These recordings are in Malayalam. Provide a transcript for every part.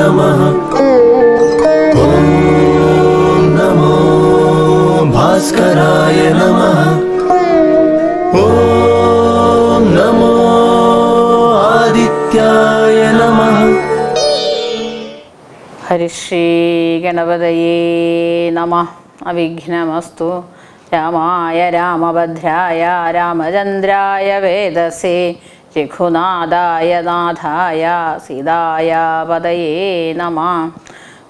नमः। ॐ नमो भास्कराय नमः। ॐ नमो आदित्याय नमः। हरिश्रीगणपतये नमः। अविघ्नमस्तु। रामाय रामभद्राय रामचन्द्राय वेदसे। രഘുനാഥായ നാഥായ സീതായ പതയേ നമ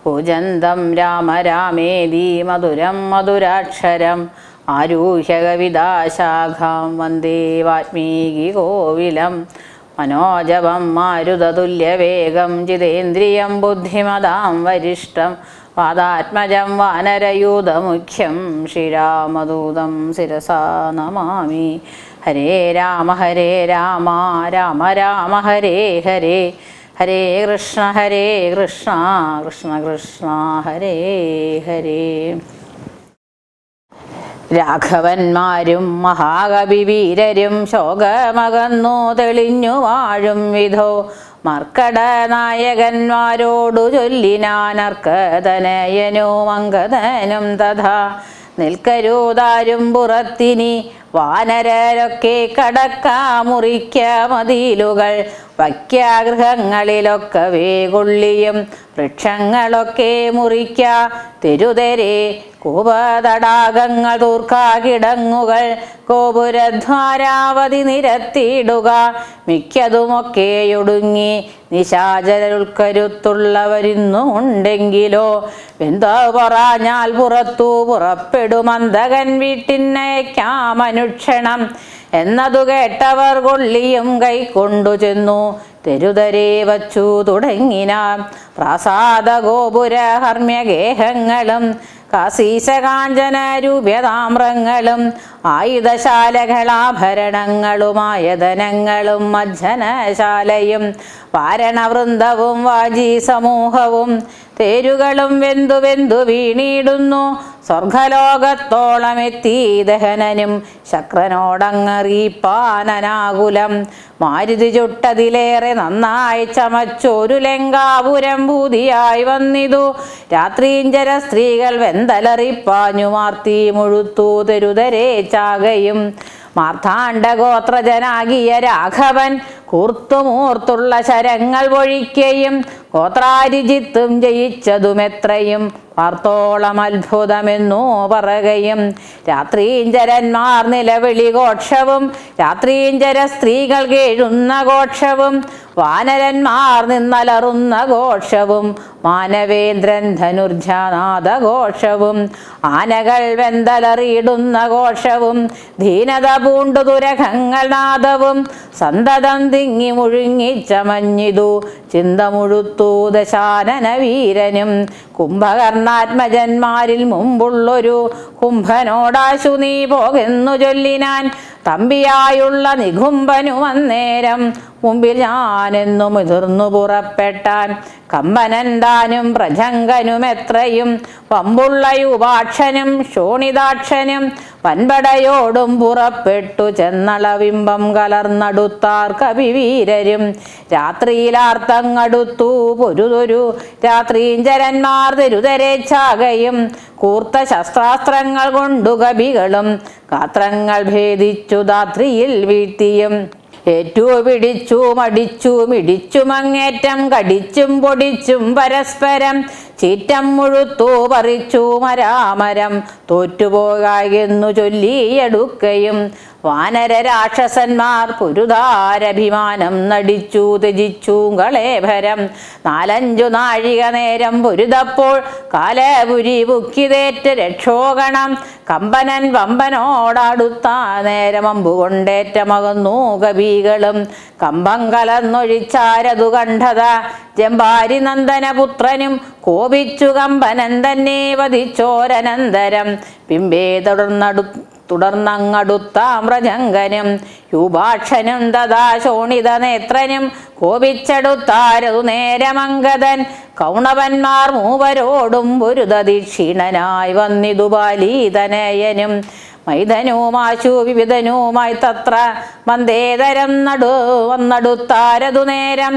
ഭുജന്തം രാമ രാമേതി മധുരം മധുരാക്ഷരം ആരൂഹ്യ കവിതാശാഖാം വന്ദേ വാൽമീകി കോവിലം മനോജവം മാരുതതുല്യവേഗം ജിതേന്ദ്രിയം ബുദ്ധിമതാം വരിഷ്ടം വാദാത്മജം വാനരയൂതമുഖ്യം ശ്രീരാമദൂതം ശിരസാ നമാമി ഹരേ രാമ ഹരേ രാമ രാമ രാമ ഹരേ ഹരേ. ഹരേ കൃഷ്ണ ഹരേ കൃഷ്ണ കൃഷ്ണ കൃഷ്ണ ഹരേ ഹരേ. രാഘവന്മാരും മഹാകവിവീരരും ശോകമകന്നു തെളിഞ്ഞു വാഴും വിധോ. മർക്കട നായകന്മാരോടു ചൊല്ലിനാനർക്കതനയനും മങ്കതനും തഥാ. നിൽക്കരൂതാരും പുറത്തിനി വാനരരൊക്കെ കടക്കാ മുറിക്ക മതിലുകൾ വക്യാഗൃഹങ്ങളിലൊക്കെ വേകുള്ളിയും വൃക്ഷങ്ങളൊക്കെ മുറിക്ക തെരുതെരെ കൂപതടാകങ്ങൾ തൂർക്കാകിടങ്ങുകൾ ഗോപുരദ്വാരാവധി നിരത്തിയിടുക. മിക്കതുമൊക്കെയൊടുങ്ങി നിശാചരുൾക്കരുത്തുള്ളവരിന്നു ഉണ്ടെങ്കിലോ എന്തോ പറഞ്ഞാൽ പുറത്തു പുറപ്പെടുമന്തകൻ വീട്ടിനയക്കാമനുക്ഷണം എന്നതു കേട്ടവർ കൊള്ളിയും കൈക്കൊണ്ടു ചെന്നു. തെരുതരെ വച്ചു തുടങ്ങിന. പ്രാസാദ ഗോപുര ഹർമ്യഗേഹങ്ങളും കാശീശകാഞ്ചന രൂപ്യതാമ്രങ്ങളും ആയുധശാലകളാഭരണങ്ങളുമായ ധനങ്ങളും മജ്ജനശാലയും വാരണവൃന്ദവും വാജി സമൂഹവും തേരുകളും വെന്തു വെന്തു വീണിടുന്നു. സ്വർഗലോകത്തോളം എത്തി ദഹനനും ശക്രനോടങ്ങറിയിപ്പാനനാകുലം മാരുതി ചുട്ടതിലേറെ നന്നായി ചമച്ചൊരു ലങ്കാപുരം ഭൂതിയായി വന്നിതു. രാത്രീഞ്ചര സ്ത്രീകൾ വെന്തലറിപ്പാഞ്ഞു മാർത്തി മുഴുത്തു തെരുതരെ ചാകയും. മാർത്താണ്ഡഗോത്രജനാകിയ രാഘവൻ കൂർത്തുമൂർത്തുള്ള ശരങ്ങൾ പൊഴിക്കയും ഗോത്രാരിജിത്തും ജയിച്ചതുമെത്രയും വാർത്തോളം അത്ഭുതമെന്നു പറകയും രാത്രീഞ്ചരന്മാർ നിലവിളി ഘോഷവും രാത്രീഞ്ചര സ്ത്രീകൾ കേഴുന്ന ഘോഷവും വാനരന്മാർ നിന്നലറുന്ന ഘോഷവും മാനവേന്ദ്രൻ ധനുർജാനാഥ ഘോഷവും ആനകൾ വെന്തലറിയിടുന്ന ഘോഷവും ധീനത പൂണ്ടു തുരകങ്ങൾ നാദവും സന്തതം തിങ്ങി മുഴുങ്ങി ചമഞ്ഞിതു ദശാനന വീരനും കുംഭകർണാത്മജന്മാരിൽ മുമ്പുള്ളൊരു കുംഭനോടാശു നീ പോകെന്നു ചൊല്ലിനാൻ തമ്പിയായുള്ള നികുംഭനു അന്നേരം മുമ്പിൽ ഞാനെന്നു മുതിർന്നു പുറപ്പെട്ടാൻ കമ്പനൻ താനും പ്രജങ്കനും എത്രയും പമ്പുള്ള യുവാക്ഷനും ശോണിതാക്ഷനും വൻപടയോടും പുറപ്പെട്ടു ചെന്നളവിംബം കലർന്നടുത്താർ കവിവീരരും. രാത്രിയിലാർത്തങ്ങടുത്തു പൊരുതൊരു രാത്രീഞ്ചരന്മാർ തെരുതരെ ചാകയും. കൂർത്ത ശസ്ത്രാസ്ത്രങ്ങൾ കൊണ്ടു കവികളും കാത്രങ്ങൾ ഭേദിച്ചു ധാത്രിയിൽ വീഴ്ത്തിയും. ഏറ്റു പിടിച്ചു മടിച്ചു മിടിച്ചു മങ്ങേറ്റം കടിച്ചും പൊടിച്ചും പരസ്പരം ചീറ്റം മുഴുത്തു പറിച്ചു മരാമരം തോറ്റുപോകായെന്നു ചൊല്ലിയെടുക്കയും വാനര രാക്ഷസന്മാർ പുരുതാരഭിമാനം നടിച്ചു ത്യജിച്ചു കളേഭരം നാലഞ്ചു നാഴിക നേരം പുരുതപ്പോൾ കാലപുരി ബുക്കിതേറ്റ് രക്ഷോഗണം കമ്പനൻ വമ്പനോടടുത്ത നേരം അമ്പുകൊണ്ടേറ്റമകന്നു കവികളും കമ്പം കലന്നൊഴിച്ചാരതു കണ്ടത ജമ്പാരി നന്ദനപുത്രനും കോപിച്ചു കമ്പനൻ തന്നെ വധിച്ചോരനന്തരം. പിമ്പേ തുടർന്നടു തുടർന്നങ്ങടുത്ത മൃജങ്കനും യുഭാക്ഷനും തഥാ ശോണിത നേത്രനും കോപിച്ചെടുത്താരതു നേരമംഗതൻ. കൗണവന്മാർ മൂവരോടും ദീക്ഷീണനായി വന്നിതു ബാലീതനയനും. മൈതനുമാശു വിവിധനുമായി തത്ര മന്ദേതരം നടു വന്നടുത്താരതു നേരം.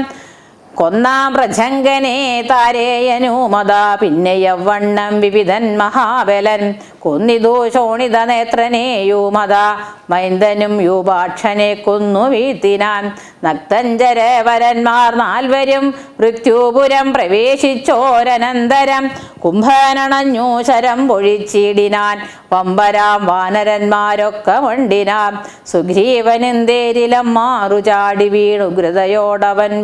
കൊന്നാം പ്രജങ്കനെ താരേയനുമത പിന്നെ യവണ്ണം വിവിധൻ മഹാബലൻ. കൊന്നിതു ശോണിത നേത്രനേയുമത മൈന്ദനും യൂപാക്ഷനെ കൊന്നു വീത്തിനാൻ നക്തഞ്ചരവരന്മാർ നാൽവരും മൃത്യുപുരം പ്രവേശിച്ചോരനന്തരം. കുംഭനണഞ്ഞു ശരം പൊഴിച്ചിടിനാൻ. പമ്പരാം വാനരന്മാരൊക്കെ മണ്ടിനാം സുഗ്രീവനും തേരിലം മാറുചാടി വീണു. ഘൃതയോടവൻ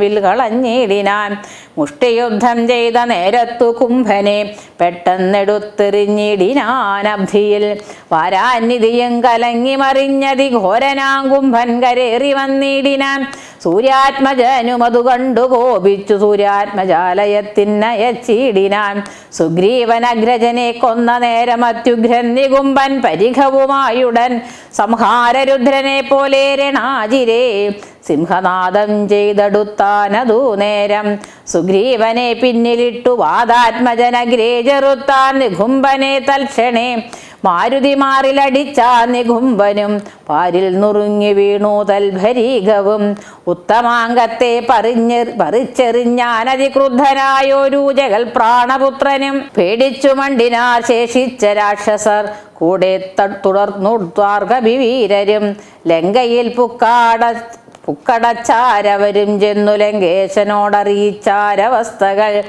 വിൽകളഞ്ഞിടിനാൻ മുഷ്ടിയുദ്ധം ചെയ്ത നേരത്തു കുംഭനെ പെട്ടെന്നെടുത്തെറിഞ്ഞിടിനാൻ അബ്ധിയിൽ വരാനിധിയും കലങ്ങി മറിഞ്ഞതി ഘോരനാം കുംഭൻ കരേറി വന്നിടിനാൻ. സൂര്യാത്മജനും അതു കണ്ടു കോപിച്ചു സൂര്യാത്മജാലയത്തിനയച്ചിടിനാൻ സുഗ്രീവനഗ്രജനെ കൊന്ന നേരം അത്യുഗ്രൻ നികുംബൻ പരിഘവുമായുടൻ. സംഹാരരുദ്രനെ പോലെ രണാജിരേ സിംഹനാദം ചെയ്തെടുത്താനതു നേരം. സുഗ്രീവനെ പിന്നിലിട്ടു വാദാത്മജനഗ്രേ ചെറുത്താൻ നിഘുംബനെ തൽക്ഷണേ. മാരുതി മാറിലടിച്ച നിഘുംബനും പാരിൽ നുറുങ്ങി വീണു തൽഭരീകവും. ഉത്തമാംഗത്തെ പറിഞ്ഞ് പറിച്ചെറിഞ്ഞാനതിക്രുദ്ധനായൊരു ജഗൽ പ്രാണപുത്രനും പേടിച്ചു മണ്ടിനാർ ശേഷിച്ച രാക്ഷസർ കൂടെ തുടർന്നു ദ്വാർഗഭിവീരരും ലങ്കയിൽ പുക്കാട പുക്കടച്ചാരവരും ചെന്നു ലങ്കേശനോടറിയിച്ചാരവസ്ഥകൾ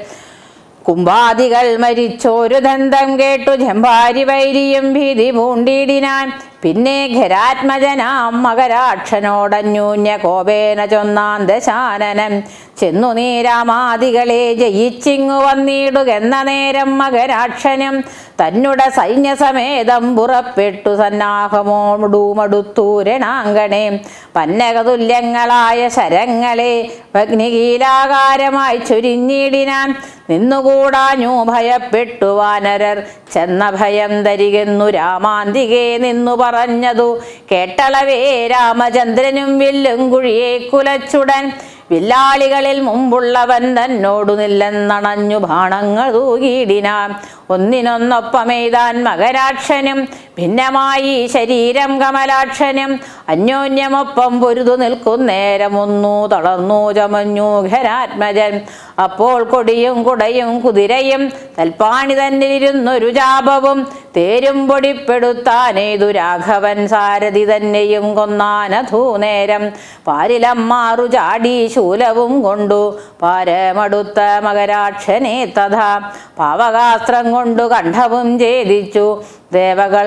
കുംഭാദികൾ മരിച്ചോരു ദന്തം കേട്ടു ജമ്പാരി വൈരിയും ഭീതി പൂണ്ടിടിനാൻ പിന്നെ ഖരാത്മജനാം മകരാക്ഷനോടന്യൂന്യ കോപേന ചൊന്നാൻ ദശാനനം. ചെന്നു നീരാമാദികളെ ജയിച്ചിങ്ങു വന്നിടുകെന്ന നേരം മകരാക്ഷനും തന്നുടെ സൈന്യസമേതം പുറപ്പെട്ടു സന്നാഹമോടുമടുത്തു രണാങ്കണേ പന്നകതുല്യങ്ങളായ ശരങ്ങളെ ഭഗ്നികീലാകാരമായി ചുരിഞ്ഞിടിനാൻ നിന്നുകൂടാഞ്ഞു ഭയപ്പെട്ടു വാനരർ. ചെന്ന ഭയം ധരികെന്നു രാമാന്തികെ നിന്നു പറഞ്ഞതു. കേട്ടളവേ രാമചന്ദ്രനും വില്ലും കുഴിയെ കുലച്ചുടൻ. വില്ലാളികളിൽ മുമ്പുള്ളവൻ തന്നോടു നില്ലെന്നണഞ്ഞു ബാണങ്ങൾ തൂകിയിടിനാൻ ഒന്നിനൊന്നൊപ്പമെയ്താൻ മകരാക്ഷനും ഭിന്നമായി ശരീരം കമലാക്ഷനും അന്യോന്യമൊപ്പം പൊരുതു നിൽക്കുന്നേരമൊന്നു തളർന്നു ചമഞ്ഞു ഘരാത്മജൻ അപ്പോൾ കൊടിയും കുടയും കുതിരയും തൽപ്പാണി ഇരുന്നൊരു ജാപവും തേരും പൊടിപ്പെടുത്താനേതു രാഘവൻ സാരഥി തന്നെയും കൊന്നാനധൂ നേരം. പാരിലമ്മാറു ചാടി ശൂലവും കൊണ്ടു പാരമടുത്ത മകരാക്ഷനെ തഥാ. പാവകാസ്ത്രം കൊണ്ടു കണ്ഠവും ഛേദിച്ചു. ദേവകൾ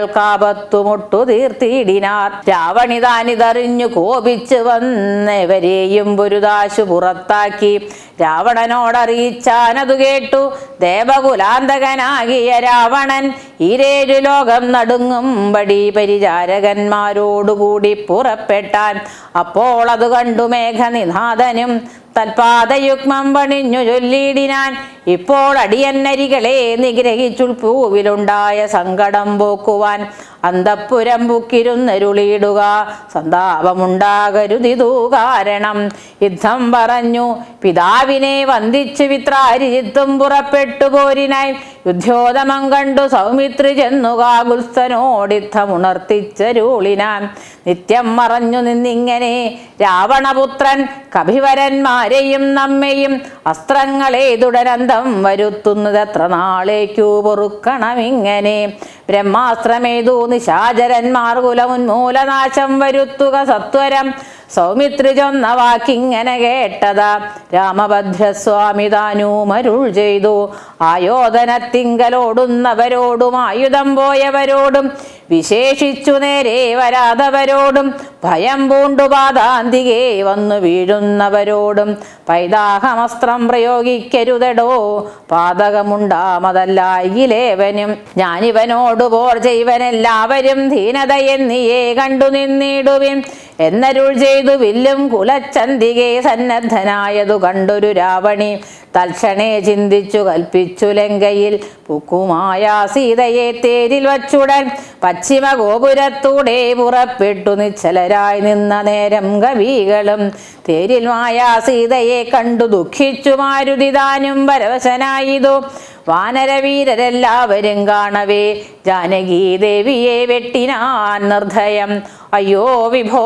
മുട്ടു തീർത്തിയിടിനാർ രാവണിതാനിതറിഞ്ഞു കോപിച്ചു വന്നവരെയും ഗുരുദാശു പുറത്താക്കി. രാവണനോടറിയിച്ചാനതു കേട്ടു. ദേവകുലാന്തകനാകിയ രാവണൻ ഇരേഴു ലോകം നടുങ്ങുംപടി പരിചാരകന്മാരോടുകൂടി പുറപ്പെട്ടാൻ. അപ്പോൾ അത് കണ്ടു മേഘനിനാഥനും തൽപാദയുഗ്മം പണിഞ്ഞു ചൊല്ലിയിടിനാൻ ഇപ്പോൾ അടിയന്നരികളെ നിഗ്രഹിച്ചുൾപ്പൂവിലുണ്ടായ സങ്കടം പോക്കുവാൻ. അന്തപ്പുരം പുക്കിരുന്നരുളിയിടുക. സന്താപമുണ്ടാകരുതിതു കാരണം. യുദ്ധം പറഞ്ഞു. പിതാവിനെ വന്ദിച്ച് വിത്രാരിജിത്തും പുറപ്പെട്ടു പോരിനായി യുദ്ധോദമം കണ്ടു സൗമിത്രി ചെന്നു കാകുൽസ്ഥനോടിത്തമുണർത്തിച്ചരുളിനാൻ നിത്യം മറഞ്ഞു നിന്നിങ്ങനെ രാവണപുത്രൻ കഭിവരന്മാരെയും നമ്മെയും അസ്ത്രങ്ങളെ തുടരന്തം വരുത്തുന്നത് എത്ര നാളേക്കു പൊറുക്കണമിങ്ങനെ. ബ്രഹ്മാസ്ത്രമേതു നിശാചരന്മാർ കുലമുന്മൂലനാശം വരുത്തുക സത്വരം. സൗമിത്രി ചൊന്ന വാക്കിങ്ങനെ കേട്ടതാ. രാമഭദ്രസ്വാമി താനൂമരുൾ ചെയ്തു. ആയോധനത്തിങ്കലോടുന്നവരോടും ആയുധം പോയവരോടും വിശേഷിച്ചു നേരെ വരാതവരോടും ഭയം പൂണ്ടു പാതാന്തികെ വന്നു വീഴുന്നവരോടും പൈതാഹമസ്ത്രം പ്രയോഗിക്കരുതടോ പാതകമുണ്ടാമതല്ലായിലേവനും ഞാനിവനോടു പോർ ചെയ്വനെല്ലാവരും ധീനതയെന്നിയേ കണ്ടു നിന്നിടുവിൻ എന്നരുൾ ചെയ്തു വില്ലും കുലച്ചന്തികെ സന്നദ്ധനായതു കണ്ടൊരു രാവണി. തൽക്ഷണേ ചിന്തിച്ചു കൽപ്പിച്ചു ലങ്കയിൽ. പുക്കുമായ സീതയെ തേരിൽ വച്ചുടൻ. പശ്ചിമ ഗോപുരത്തൂടെ പുറപ്പെട്ടു നിശ്ചലരായി നിന്ന നേരം കവികളും. തേരിൽ മായ സീതയെ കണ്ടു ദുഃഖിച്ചു മാരുതിദാനും പരവശനായിതു. വാനരവീരരെല്ലാവരും കാണവേ. ജാനകി ദേവിയെ വെട്ടിനാൻ നിർദ്ധയം അയ്യോ വിഭോ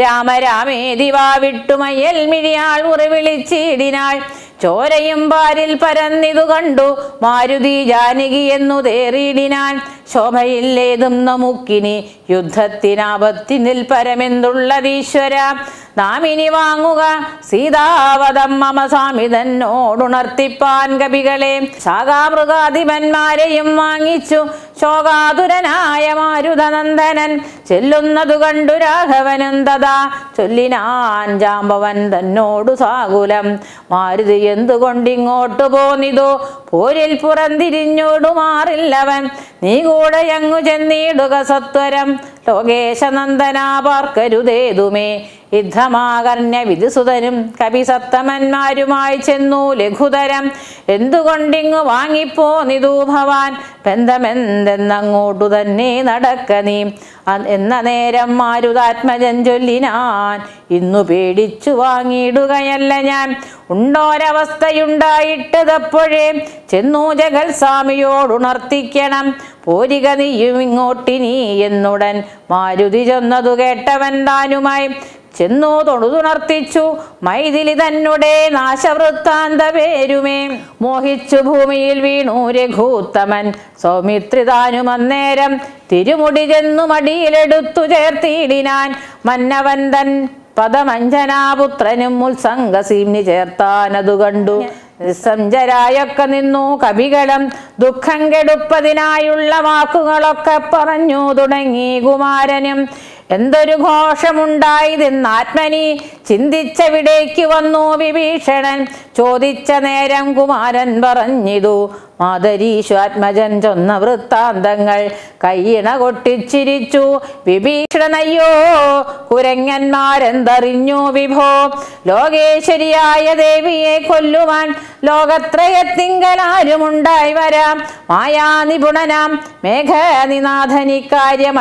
രാമരാമേ ദിവാ വിട്ടുമയ്യൽ മിഴിയാൾ ഉറവിളിച്ചിടിനാൾ ചോരയും പാരിൽ പരന്നിതു കണ്ടു മാരുതി ജാനകി എന്നു തേറിയിടിനാൻ ശോഭയില്ലേതും നമുക്കിനി യുദ്ധത്തിനാപത്തിനിൽ പരമെന്തുള്ളതീശ്വര? നാം ഇനി വാങ്ങുക സീതാവതം മമ സാമിതന്നോടുണർത്തിപ്പാൻ കവികളെ ശാഖാമൃഗാധിപന്മാരെയും വാങ്ങിച്ചു ശോകാതുരനായ മാരുതനന്ദനൻ ചെല്ലുന്നതു കണ്ടു രാഘവനും തഥാ. ചൊല്ലിനാൻ ജാമ്പവൻ തന്നോടു സാകുലം. മാരുതി എന്തുകൊണ്ടിങ്ങോട്ടു പോന്നിതു? പോരിൽ പുറന്തിരിഞ്ഞോടു മാറില്ലവൻ. നീ കൂടെ അങ്ങു ചെന്നിടുക സത്വരം. ലോകേശനന്ദനാ പാർക്കരുതേതുമേ. യുദ്ധമാകർണ്യ വിധുസുതനും കപിസത്തമന്മാരുമായി ചെന്നു ലഘുതരം. എന്തുകൊണ്ടിങ്ങു വാങ്ങിപ്പോ ഭവാൻ? ബന്ധമെന്തെന്നങ്ങോട്ടു തന്നെ നടക്ക നീ. എന്ന നേരം മാരുതാത്മജൻ ചൊല്ലിനാൻ. ഇന്നു പേടിച്ചു വാങ്ങിയിടുകയല്ല ഞാൻ. ഉണ്ടോരവസ്ഥയുണ്ടായിട്ടതപ്പോഴേ ചെന്നു ജഗൽ സ്വാമിയോടുണർത്തിക്കണം പോരിക നീയും ഇങ്ങോട്ടിനി എന്നുടൻ. മാരുതി ചെന്നതു കേട്ടവൻ താനുമായി. ചെന്നു തൊണുതുണർത്തിച്ചു മൈഥിലി തന്നെ നാശവൃത്താന്ത പേരുമേ മോഹിച്ചു ഭൂമിയിൽ വീണു രഘൂത്തമൻ. സൗമിത്രിതാനും അന്നേരം തിരുമുടി ചെന്നു മടിയിലെടുത്തു ചേർത്തിയിടിനാൻ മന്നവൻ തൻ പദമഞ്ജനാപുത്രനും ഉത്സംഗസീമ്നി ചേർത്താനതു കണ്ടു. നിസ്സഞ്ചരായൊക്കെ നിന്നു കവികളും. ദുഃഖം കെടുപ്പതിനായുള്ള വാക്കുകളൊക്കെ പറഞ്ഞു തുടങ്ങി കുമാരനും. എന്തൊരു ഘോഷമുണ്ടായതെന്നാത്മനി ചിന്തിച്ചവിടേക്ക് വന്നു വിഭീഷണൻ. ചോദിച്ച നേരം കുമാരൻ പറഞ്ഞിതു മാതരീശ്വാത്മജൻ ചൊന്ന വൃത്താന്തങ്ങൾ കയ്യിണ കൊട്ടിച്ചിരിച്ചു. വിഭീഷണനയ്യോ കുരങ്ങന്മാരെന്തറിഞ്ഞു വിഭോ? ലോകേശ്വരിയായ ദേവിയെ കൊല്ലുവാൻ ലോകത്രയത്തിങ്കലാരുമുണ്ടായി വരാം. മായാ നിപുണനാം മേഘനിനാഥനിക്കാര്യം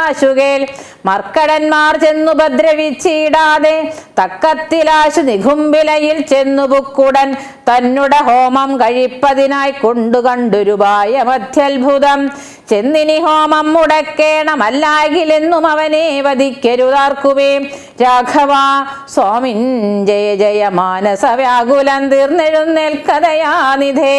അനുഷ്ഠിച്ചതെന്തിനെന്നാശുകേൽ മർക്കടന്മാർ ചെന്നു ഭദ്രവിച്ചിടാതെ തക്കത്തിലാശു നിഘുംബിലയിൽ ചെന്നു ബുക്കുടൻ തന്നുടെ ഹോമം കഴിപ്പതിനായി കൊണ്ടു കണ്ടൊരുപായ മധ്യത്ഭുതം ചെന്നിനി ഹോമം മുടക്കേണമല്ലാകിലെന്നും അവനെ വധിക്കരുതാർക്കുവേ. രാഘവ സ്വാമിൻ ജയ ജയ മാനസ വ്യാകുലം തീർന്നെഴുന്നേൽക്കതയാനിധേ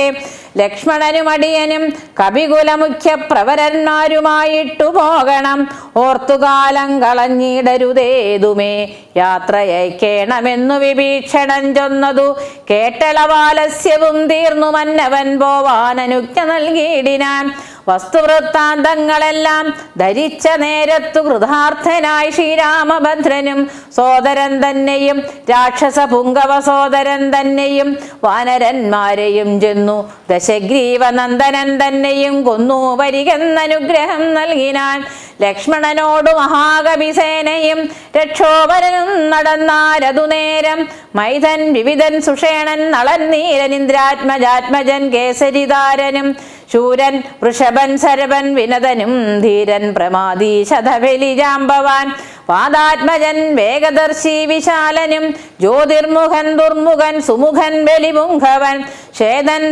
ലക്ഷ്മണനും അടിയനും കപികുല മുഖ്യ പ്രവരന്മാരുമായിട്ടു പോകണം. ഓർത്തുകാലം കളഞ്ഞിടരുതേതുമേ. യാത്രയക്കേണമെന്നു വിഭീഷണൻ ചൊന്നതു. കേട്ടളവാലസ്യവും തീർന്നു മന്നവൻ പോവാനനുജ്ഞ നൽകിയിടിനാൻ. വസ്തുവൃത്താന്തങ്ങളെല്ലാം ധരിച്ച നേരത്തു കൃതാർത്ഥനായി ശ്രീരാമഭദ്രനും സോദരൻ തന്നെയും രാക്ഷസ പുങ്കവ സോദരൻ തന്നെയും വാനരന്മാരെയും ചെന്നു. ദശഗ്രീവ നന്ദനൻ തന്നെയും കൊന്നു. വരികെന്നനുഗ്രഹം നൽകിനാൻ ലക്ഷ്മണനോടു മഹാകവിസേനയും രക്ഷോപരനും നടന്നാരതു നേരം മൈഥൻ വിവിധൻ സുഷേണൻ നളൻ നീരനിന്ദ്രാത്മജാത്മജൻ കേസരിതാരനും ശൂരൻ വൃഷഭൻ സരവൻ വിനതനും ധീരൻ പ്രമാദി ശതബലിജാമ്പവാൻ പാദാത്മജൻ വേഗദർശി വിശാലനും ജ്യോതിർമുഖൻ ദുർമുഖൻ സുമുഖൻ ബലിമുഖവൻ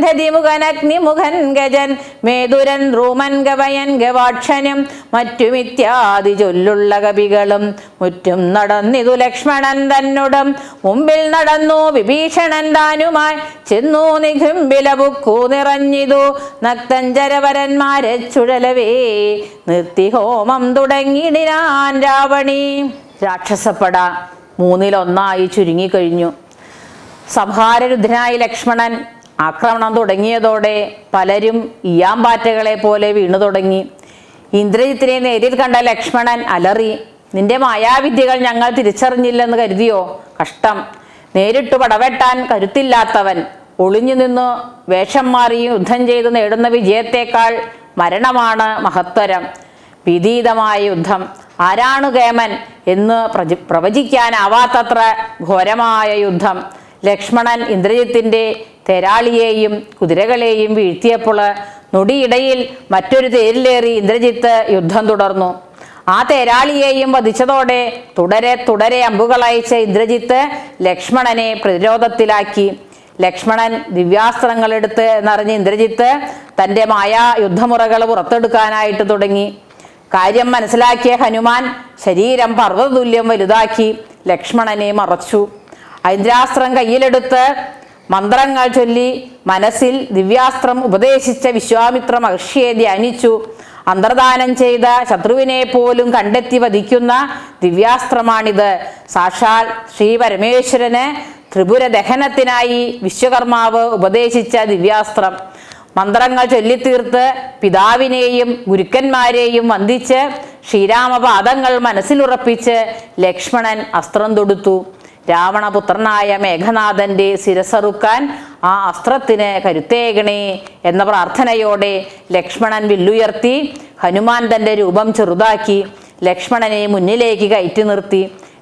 ധതിമുഖൻ ഗജൻ മേതുരൻ റൂമൻ ഗവയൻ ഗവാക്ഷനും മറ്റുമിത്യാദി ചൊല്ലുള്ള കവികളും. മുറ്റും നടന്നിതു ലക്ഷ്മണൻ തന്നോടും. മുമ്പിൽ നടന്നു വിഭീഷണൻ താനുമായി ചെന്നു നിഘുംബില ബുക്കു നിറഞ്ഞിതു. നക്തഞ്ചരവരന്മാരെ ചുഴലവേ നിർത്തി ഹോമം തുടങ്ങിയിടിനാൻ രാവണി. രാക്ഷസപ്പട മൂന്നിലൊന്നായി ചുരുങ്ങിക്കഴിഞ്ഞു. സംഹാരരുദ്ധനായി ലക്ഷ്മണൻ ആക്രമണം തുടങ്ങിയതോടെ പലരും ഇയാമ്പാറ്റകളെ പോലെ വീണു തുടങ്ങി. ഇന്ദ്രജിത്തിനെ നേരിൽ കണ്ട ലക്ഷ്മണൻ അലറി നിന്റെ മായാവിദ്യകൾ ഞങ്ങൾ തിരിച്ചറിഞ്ഞില്ലെന്ന് കരുതിയോ? കഷ്ടം. നേരിട്ട് പടവെട്ടാൻ കരുത്തില്ലാത്തവൻ. ഒളിഞ്ഞു നിന്ന് വേഷം മാറി യുദ്ധം ചെയ്ത് നേടുന്ന വിജയത്തേക്കാൾ മരണമാണ് മഹത്തരം. വിദീതമായ യുദ്ധം. ആരാണ് കേമൻ എന്ന് പ്രവചിക്കാനാവാത്തത്ര ഘോരമായ യുദ്ധം. ലക്ഷ്മണൻ ഇന്ദ്രജിത്തിന്റെ തെരാളിയെയും കുതിരകളെയും വീഴ്ത്തിയപ്പോൾ നൊടിയിടയിൽ മറ്റൊരു തേരിലേറി ഇന്ദ്രജിത്ത് യുദ്ധം തുടർന്നു. ആ തേരാളിയെയും വധിച്ചതോടെ തുടരെ തുടരെ അമ്പുകളയച്ച ഇന്ദ്രജിത്ത് ലക്ഷ്മണനെ പ്രതിരോധത്തിലാക്കി. ലക്ഷ്മണൻ ദിവ്യാസ്ത്രങ്ങളെടുത്ത് എന്നറിഞ്ഞ് ഇന്ദ്രജിത്ത് തന്റെ മായ യുദ്ധമുറകൾ പുറത്തെടുക്കാനായിട്ട് തുടങ്ങി. കാര്യം മനസ്സിലാക്കിയ ഹനുമാൻ ശരീരം പർവതതുല്യം വലുതാക്കി ലക്ഷ്മണനെ മറച്ചു. ഐന്ദ്രാസ്ത്രം കയ്യിലെടുത്ത് മന്ത്രങ്ങൾ ചൊല്ലി മനസ്സിൽ ദിവ്യാസ്ത്രം ഉപദേശിച്ച വിശ്വാമിത്ര മഹർഷിയെ ധ്യാനിച്ചു. അന്തർദാനം ചെയ്ത ശത്രുവിനെ പോലും കണ്ടെത്തി വധിക്കുന്ന ദിവ്യാസ്ത്രമാണിത്. സാക്ഷാൽ ശ്രീ പരമേശ്വരന് ത്രിപുര ദഹനത്തിനായി വിശ്വകർമാവ് ഉപദേശിച്ച ദിവ്യാസ്ത്രം. മന്ത്രങ്ങൾ ചൊല്ലിത്തീർത്ത് പിതാവിനെയും ഗുരുക്കന്മാരെയും വന്ദിച്ച് ശ്രീരാമപാദങ്ങൾ മനസ്സിലുറപ്പിച്ച് ലക്ഷ്മണൻ അസ്ത്രം തൊടുത്തു. രാവണപുത്രനായ മേഘനാഥന്റെ ശിരസറുക്കാൻ ആ അസ്ത്രത്തിന് കരുത്തേകണേ എന്ന പ്രാർത്ഥനയോടെ ലക്ഷ്മണൻ വില്ലുയർത്തി ഹനുമാൻ തന്റെ രൂപം ചെറുതാക്കി ലക്ഷ്മണനെ മുന്നിലേക്ക് കയറ്റി നിർത്തി.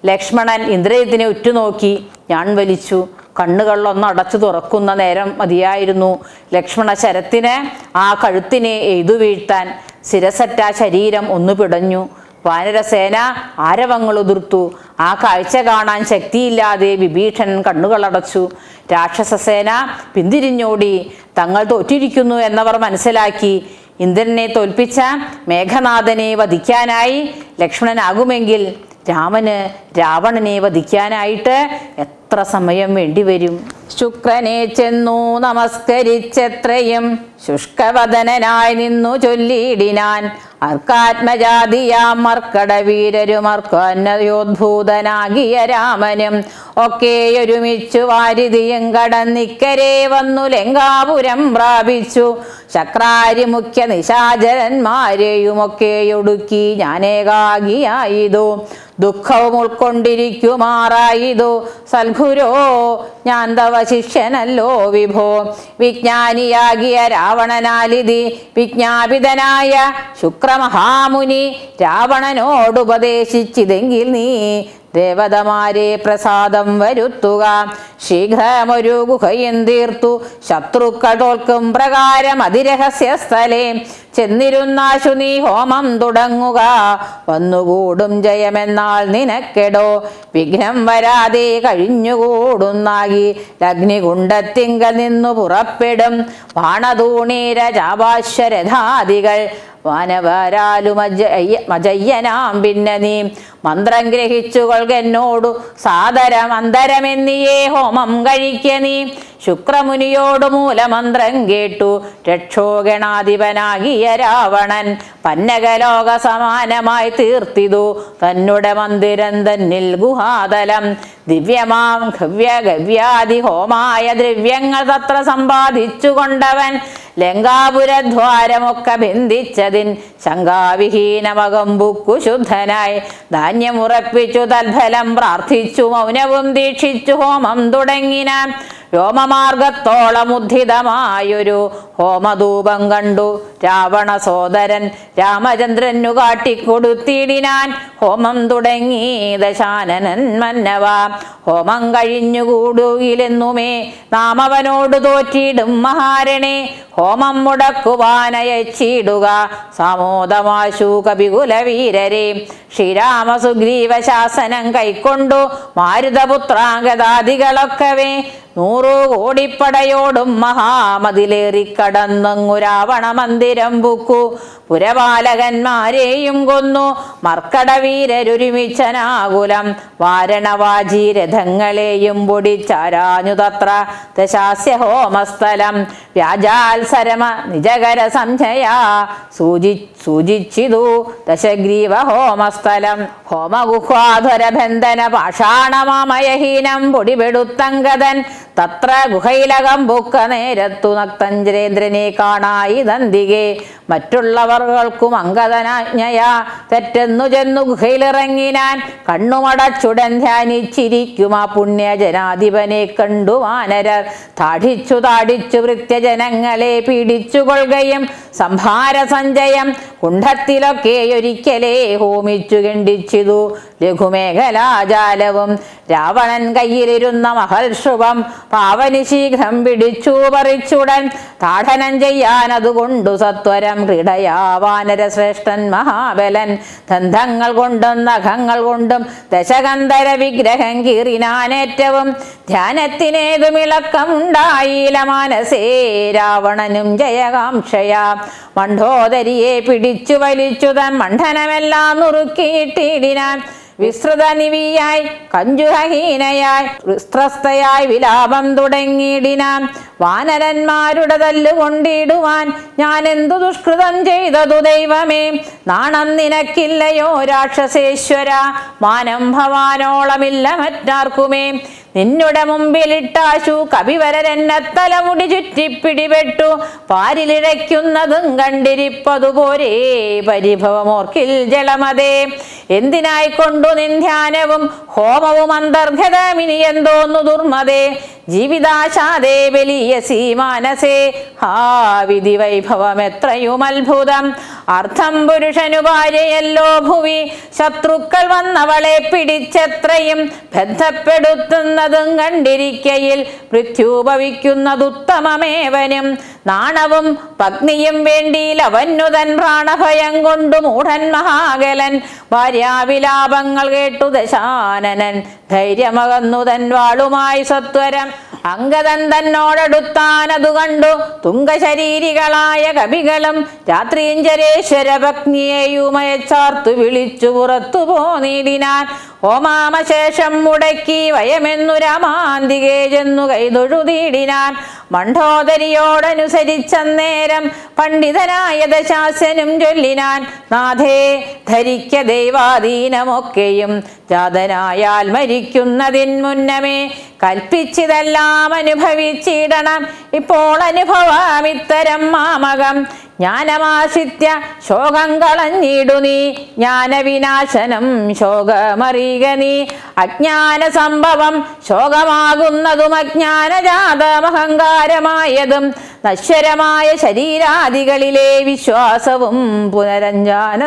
ലക്ഷ്മണൻ ഇന്ദ്രജിത്തിനെ ഉറ്റുനോക്കി ഞാൻ വലിച്ചു കണ്ണുകൾ ഒന്ന് അടച്ചു തുറക്കുന്ന നേരം മതിയായിരുന്നു. ലക്ഷ്മണ ശരത്തിന് ആ കഴുത്തിനെ എഴുതു വീഴ്ത്താൻ ശിരസറ്റ ശരീരം ഒന്ന് പിടഞ്ഞു. വാനരസേന ആരവങ്ങൾ ഉതിർത്തു ആ കാഴ്ച കാണാൻ ശക്തിയില്ലാതെ വിഭീഷൺ കണ്ണുകളടച്ചു. രാക്ഷസസേന പിന്തിരിഞ്ഞോടി. തങ്ങൾ തോറ്റിരിക്കുന്നു എന്നവർ മനസ്സിലാക്കി. ഇന്ദ്രനെ തോൽപ്പിച്ച മേഘനാഥനെ വധിക്കാനായി ലക്ഷ്മണനാകുമെങ്കിൽ രാമന് രാവണനെ വധിക്കാനായിട്ട് എത്ര സമയം വേണ്ടിവരും? ശുക്രനെ ചെന്നു നമസ്കരിച്ചെത്രയും. ശുഷ്കവദനായി നിന്നു ചൊല്ലിയിടിനാൻ. അർക്കാത്മജാതിയാം മർക്കട വീരരും അർക്കന്നയോദ്ഭൂതനാകിയ രാമനും ഒക്കെയൊരുമിച്ചു വാരിതിയും കടന്നിക്കരെ വന്നു ലങ്കാപുരം പ്രാപിച്ചു. ശക്രാരി മുഖ്യ നിശാചരന്മാരെയും ഒക്കെയൊടുക്കി ഞാനേകാകിയായിതു ദുഃഖവും ഉൾക്കൊണ്ടിരിക്കുമാറായിതു. സൽഗുരോ ഞാൻ തവ ശിഷ്യനല്ലോ വിഭോ. വിജ്ഞാനിയാകിയ രാവണനാലിതി വിജ്ഞാപിതനായ ശുക്രമഹാമുനി രാവണനോടുപദേശിച്ചിതെങ്കിൽ നീ ദേവതമാരെ പ്രസാദം വരുത്തുക. ശീഘ്രമൊരു ഗുഹയും തീർത്തു. ശത്രുക്കൾ തോൽക്കും പ്രകാരം അതിരഹസ്യ സ്ഥലേ. ചെന്നിരുന്നാശു നീ ഹോമം തുടങ്ങുക. വന്നുകൂടും ജയമെന്നാൽ നിനക്കെടോ. വിഘ്നം വരാതെ കഴിഞ്ഞുകൂടുന്നാകി. ലഗ്നികുണ്ടത്തിങ്കൽ നിന്നു പുറപ്പെടും. ബാണതൂണീര ചാപാശ്വരഥാദികൾ വാനവരാലു മജയ്യ മജയ്യനാം പിന്നെ നീ മന്ത്രം ഗ്രഹിച്ചുകൊൾകെന്നോടു സാദരം അന്തരമെന്നിയേ ഹോമം കഴിക്ക നീ. ശുക്രമുനിയോട് മൂലമന്ത്രം കേട്ടു. രക്ഷോഗണാധിപനാകിയ രാവണൻ പന്നകലോക സമാനമായി തീർത്തിതു. തന്നുടെ മന്ദിരം തന്നിൽ ഗുഹാതലം. ദിവ്യമാം ഗവ്യ ഗവ്യാദി ഹോമായ ദ്രവ്യങ്ങൾ തത്ര സമ്പാദിച്ചു കൊണ്ടവൻ. ലങ്കാപുരദ്വാരമൊക്കെ ബന്ധിച്ചതിൻ ശങ്കാവിഹീനമകമ്പുക്കു ശുദ്ധനായി. ധാന്യമുറപ്പിച്ചു തൽഫലം പ്രാർത്ഥിച്ചു മൗനവും ദീക്ഷിച്ചു ഹോമം തുടങ്ങിനാൻ വ്യോമമാർഗത്തോളം ഉദ്ധിതമായൊരു ഹോമധൂപം കണ്ടു. രാവണ സോദരൻ രാമചന്ദ്രനു കാട്ടിക്കൊടുത്തിടിനാൻ ഹോമം തുടങ്ങി. ദശാനനൻ മന്നവ ഹോമം കഴിഞ്ഞുകൂടുകിലെന്നുമേ നാം അവനോട് തോറ്റിടും മഹാരണേ. ഹോമം മുടക്കുവാനയച്ചിടുക സമോദമാശു കപികുല വീരരെ ശ്രീരാമ സുഗ്രീവ ശാസനം കൈക്കൊണ്ടു മാരുതപുത്രാംഗതാദികളൊക്കവേ നൂറു കോടിപ്പടയോടും മഹാമതിലേറിക്കടന്നങ്ങു രാവണ മന്ദിരം ബുക്കു പുരപാലകന്മാരെയും കൊന്നു. മർക്കടവീരരുമിച്ചനാകുലം വാരണവാജി രഥങ്ങളെയും പൊടിച്ചാരാഞ്ഞു തത്ര ദശാസ്യ ഹോമസ്ഥലം വ്യാജാത്സരമ നിജകര സംശയാ സൂചി സൂചിച്ചിതു ദശഗ്രീവ ഹോമസ്ഥലം ഹോമഗുഹാധര ബന്ധന പാഷാണമാമയഹീനം പൊടിപെടുത്തങ്കതൻ തത്ര ഗുഹയിലകം ബുക്ക നേരത്തു നക്തഞ്ചരേന്ദ്രനെ കാണായി ദന്തികെ മറ്റുള്ളവർക്കും അങ്കതനാജ്ഞയാ തെറ്റെന്നു ചെന്നു ഗുഹയിലിറങ്ങിനാൻ കണ്ണുമടച്ചുടൻ ധ്യാനിച്ചിരിക്കും ആ പുണ്യജനാധിപനെ കണ്ടു വാനരർ. താടിച്ചു താടിച്ചു വൃത്യജനങ്ങളെ പീഡിച്ചുകൊള്ളുകയും സംഹാര സഞ്ചയം കുണ്ഠത്തിലൊക്കെ ഒരിക്കലേ ഹോമിച്ചു ഖണ്ഡിച്ചിതു. ലഘുമേഖലാജാലവും രാവണൻ കയ്യിലിരുന്ന മഹർഷുവം പാവനി ശീഘ്രം പിടിച്ചു പറിച്ചുടൻ താഠനം ചെയ്യാൻ അതുകൊണ്ടു സത്വരം ക്രീഡയാ വാനരശ്രേഷ്ഠൻ മഹാബലൻ. ദന്തങ്ങൾ കൊണ്ടും നഖങ്ങൾ കൊണ്ടും ദശകന്ധര വിഗ്രഹം കീറിനാനേറ്റവും ധ്യാനത്തിനേതുമിളക്കമുണ്ടായില്ല മാനസേ. രാവണനും ജയകാംക്ഷയാ. മണ്ഡോദരിയെ പിടിച്ചു വലിച്ചു തൻ മണ്ഡനമെല്ലാം നുറുക്കിയിട്ടിടിനാൻ. വിസ്തൃത നിവിയായി വിസ്ത്രസ്ഥയായി വിലാപം തുടങ്ങിയിടിനാൻ വാനരന്മാരുടെ തല്ലുകൊണ്ടിടുവാൻ ഞാൻ എന്തു ദുഷ്കൃതം ചെയ്തതു ദൈവമേ? നാണം നിനക്കില്ലയോ രാക്ഷസേശ്വര? മാനം ഭവാനോളമില്ല മറ്റാർക്കുമേ. നിന്നുടെ മുമ്പിലിട്ടാശു കവിവരരെന്നെ തലമുടി ചുറ്റിപ്പിടിപെട്ടു. പാരിലിഴയ്ക്കുന്നതും കണ്ടിരിപ്പതുപോരേ പരിഭവമോർക്കിൽ ജലമതേ. എന്തിനായിക്കൊണ്ടു നിന്ധ്യാനവും ഹോമവും അന്തർഗതമിനി എന്തോന്നു ദുർമതേ. ജീവിതാശാദേ വലിയ സീമാനസേ. ഹാ വിധി വൈഭവം എത്രയും അത്ഭുതം. അർത്ഥം പുരുഷനു ഭാര്യയല്ലോ ഭുവി. ശത്രുക്കൾ വന്നവളെ പിടിച്ചെത്രയും ബന്ധപ്പെടുത്തുന്നതും കണ്ടിരിക്കയിൽ മൃത്യുഭവിക്കുന്നതുത്തമമേവനും. നാണവും പത്നിയും വേണ്ടിയിലവന്നു തൻ പ്രാണഭയം കൊണ്ടു മൂഢൻ മഹാകലൻ ഭാര്യാവിലാപങ്ങൾ കേട്ടു ദശാനനൻ. ധൈര്യമകന്നു തൻ വാളുമായി സത്വരം അങ്കദൻ തന്നോടടുത്താനതു കണ്ടു. തുങ്കശരീരികളായ കവികളും രാത്രിഞ്ചരേശ്വര പത്നിയെയുമയച്ചാർത്തു വിളിച്ചു പുറത്തു പോനീടിനാൻ ഹോമാമശേഷം മുടക്കി വയമെന്നു രാമാന്തികേജെന്നു കൈതൊഴുതീടിനാൻ മണ്ഡോദരിയോടനുസരിച്ചന്നേരം പണ്ഡിതനായ ദശാസനും ചൊല്ലിനാൻ. നാഥേ ധരിക്ക ദൈവാധീനമൊക്കെയും ജാതനായാൽ മരിക്കുന്നതിൻ മുന്നമേ കൽപ്പിച്ചിതെല്ലാം അനുഭവിച്ചിടണം. ഇപ്പോൾ അനുഭവം ഇത്തരം മാമകം. ജ്ഞാനമാശിത്യ ശോകം കളഞ്ഞിടു നീ. ജ്ഞാനവിനാശനം ശോകമറിയുക നീ. അജ്ഞാന സംഭവം ശോകമാകുന്നതും അജ്ഞാനജാതമഹങ്കാരമായതും നശ്വരമായ ശരീരാദികളിലെ വിശ്വാസവും പുനരഞ്ജാന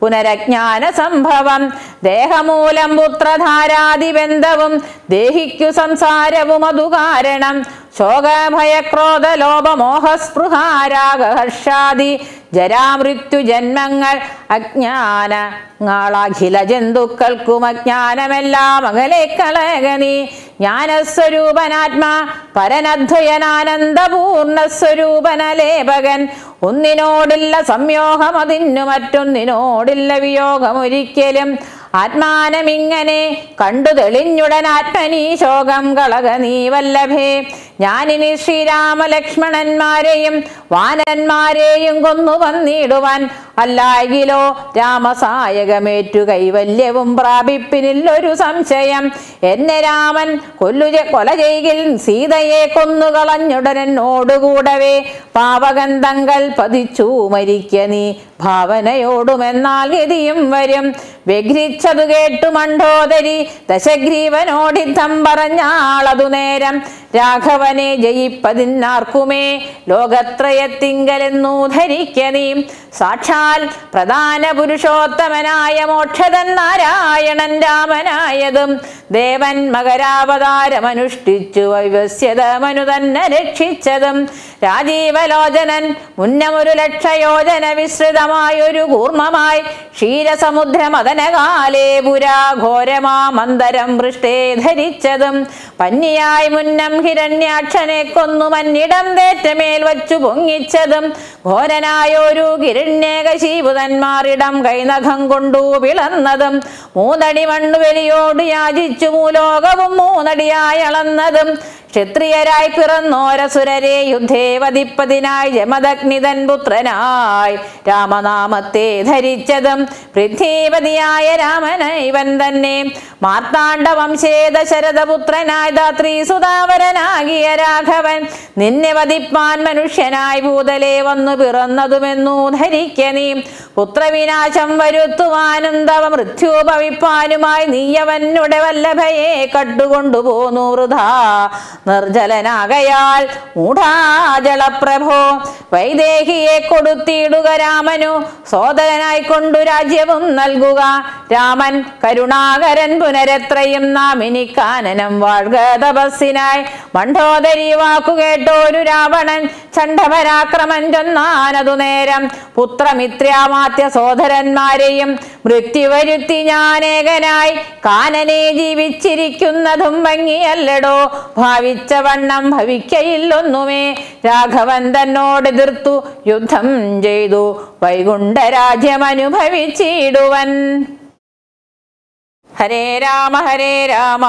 പുനരജ്ഞാന സംഭവം. ദേഹമൂലം പുത്രധാരാദിബന്ധവും ദേഹിക്കു സംസാരവും അതു കാരണം ശോകഭയക്രോധ ലോപമോഹസ്പൃഹാരാഗഹർഷാദി ജരാമൃത്യു ജന്മങ്ങൾ അജ്ഞാനങ്ങളാഖില ജന്തുക്കൾക്കും അജ്ഞാനമെല്ലാം അകലെ കളകനി ജ്ഞാനസ്വരൂപനാത്മാ പരനദ്വയനാനന്ദപൂർണസ്വരൂപനലേപകൻ ഒന്നിനോടില്ല സംയോഗം അതിനു മറ്റൊന്നിനോടില്ല വിയോഗം ഒരിക്കലും ആത്മാനമിങ്ങനെ കണ്ടു തെളിഞ്ഞുടൻ ആത്മനീ ശോകം കളക നീ വല്ലഭേ ഞാനിനി ശ്രീരാമലക്ഷ്മണന്മാരെയും വാനന്മാരെയും കൊന്നു വന്നിടുവാൻ അല്ലാകിലോ രാമസായകമേറ്റു കൈവല്യവും പ്രാപിപ്പിനില്ലൊരു സംശയം. എന്നെ രാമൻ കൊല്ലു കൊല ചെയ്യിൽ സീതയെ കൊന്നുകളഞ്ഞുടനോടുകൂടവേ പാവഗന്ധങ്ങൾ പതിച്ചു മരിക്ക നീ ഭാവനയോടുമെന്നാൽ ഗതിയും വരും. വ്യഘ്രിച്ചതു കേട്ടു മണ്ഡോദരി ദശഗ്രീവനോടിത്തം പറഞ്ഞാളതു നേരം രാഘവനെ ജയിപ്പതിന്നാർക്കുമേ? ലോകത്രയത്തിങ്കലെന്നു ധരിക്ക നീ. സാക്ഷാൽ പ്രധാന പുരുഷോത്തമനായ മോക്ഷതൻ നാരായണൻ രാമനായതും ദേവൻ മകരാവതാരമനുഷ്ഠിച്ചു വൈവസ്യത മനു തന്നെ രക്ഷിച്ചതും. രാജീവലോചനൻ മുന്നമൊരു ലക്ഷയോജന വിശ്രിതമായൊരു കൂർമ്മമായി ക്ഷീരസമുദ്രമദനകാലേ പുരാ ഘോരമാമന്തരം പൃഷ്ടേ ധരിച്ചതും പന്നിയായി മുന്നം ഹിരണ്യാക്ഷനെ കൊന്നു മന്നിടം തേറ്റമേൽ വച്ചു പൊങ്ങിച്ചതും ഘോരനായൊരു കിരണ്യേകശീപുതന്മാരിടം കൈനഖം കൊണ്ടു പിളന്നതും മൂന്നടി മണ്ണുവലിയോട് യാചിച്ചു മൂലോകവും മൂന്നടിയായി അളന്നതും ക്ഷത്രിയരായി പിറന്നോരസുരരെ യുദ്ധേ വധിപ്പതിനായി ജമദഗ്നിതൻ പുത്രനായി രാമനാമത്തെ ധരിച്ചതും പൃഥ്വീപതിയായ രാമന ഇവൻ തന്നെ മാർത്താണ്ഡ വംശേ ദശരഥപുത്രനായി ധാത്രി രാഘവൻ നിന്നെ വധിപ്പാൻ മനുഷ്യനായി ഭൂതലേ വന്നു പിറന്നതുമെന്നു ധരിക്ക നീ പുത്രവിനാശം വരുത്തുവാനും തവ മൃത്യു ഭവിപ്പാനുമായി നീയവനുടെ വല്ലഭയെ കട്ടുകൊണ്ടുപോന്നു വൃഥാ. നിർജലനാകയാൽ മൂഢാജളപ്രഭോ വൈദേഹിയെ കൊടുത്തിടുക രാമനു. സോദരനായി കൊണ്ടു രാജ്യവും നൽകുക. രാമൻ കരുണാകരൻ പുനരെത്രയും നാമിനിക്കാനനം വാഴ്ക തപസ്സിനായി. മണ്ഡോദരി വാക്കുകേട്ടോരു രാവണൻ ചണ്ഡപരാക്രമൻ ചൊന്നാനതു നേരം പുത്രമിത്രാമാത്യ സോദരന്മാരെയും മൃത്യു വരുത്തി ഞാനേകനായി കാനനെ ജീവിച്ചിരിക്കുന്നതും ഭംഗിയല്ലടോ. ഭാവിച്ച വണ്ണം ഭവിക്കയില്ലൊന്നുമേ. രാഘവൻ തന്നോട് എതിർത്തു യുദ്ധം ചെയ്തു. വൈകുണ്ഠരാജ്യം हरे राम हरे राम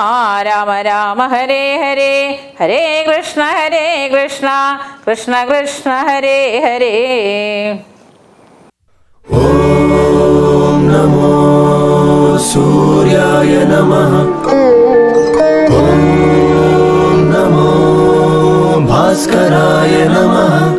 राम राम हरे हरे। हरे कृष्ण हरे कृष्ण कृष्ण कृष्ण हरे हरे। ॐ नमो सूर्याय नमः। ॐ नमो भास्कराय नमः।